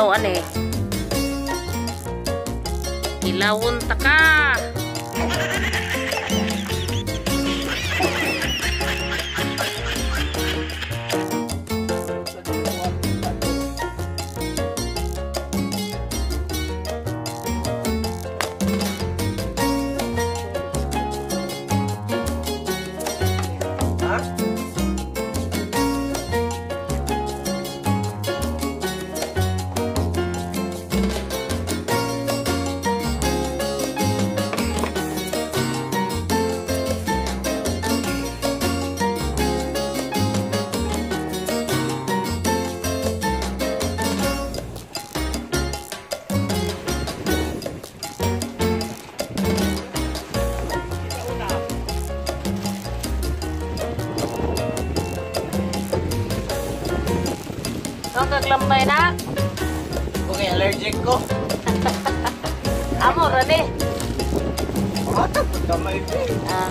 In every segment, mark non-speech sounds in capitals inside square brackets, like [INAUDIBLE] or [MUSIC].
Ilaw ane. Ilawon ta ka. may na. Okay, allergic ko. [LAUGHS] Amo, rade. What? Kamay din. Eh. Ah.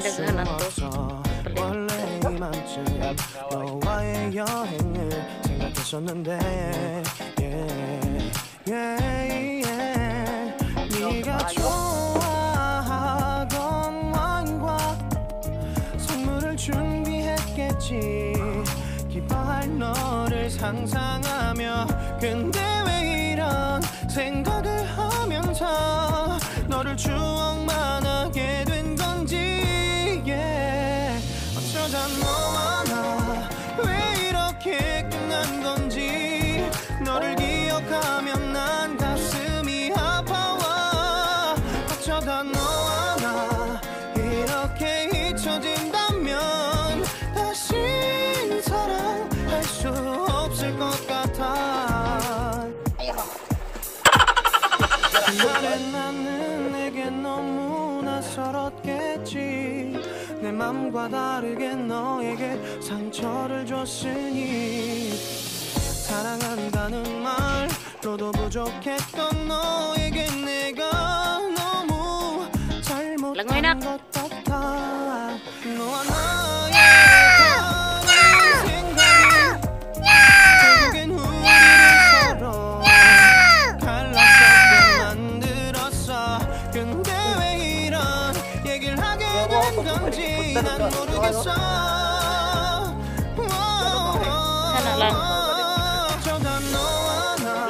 또. 없어 원래 이맘쯤 너와의 여행을 생각했었는데 yeah. 네가 좋아하던 와인과 선물을 준비했겠지 기뻐할 너를 상상 나는 내게 너무나 서럽겠지. 내 맘과 다르게 너에게 상처를 줬으니. 사랑한다는 말로도 부족했던 너에게 내가 너무 잘못한 것 근데 왜 이런 얘기를 하게 된 건지 난 모르겠어.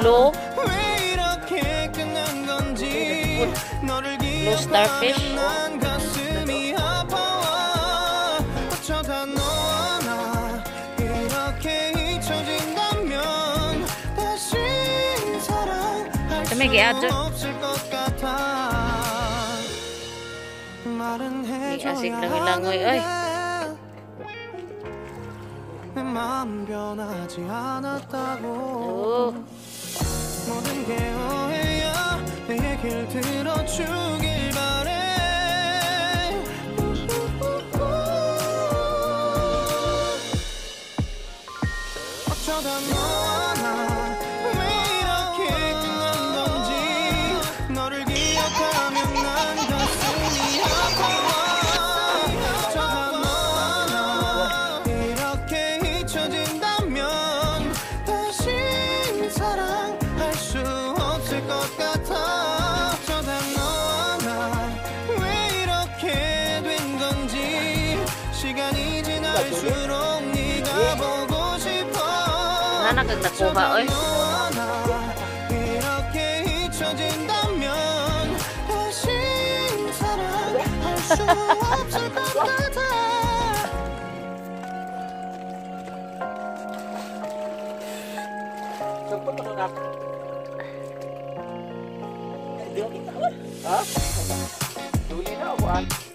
로? 로, 스타피쉬 좀 얘기해야죠. Ni asik ng ilangoy ay. Oh. 다 꼬바을 Duli na, one.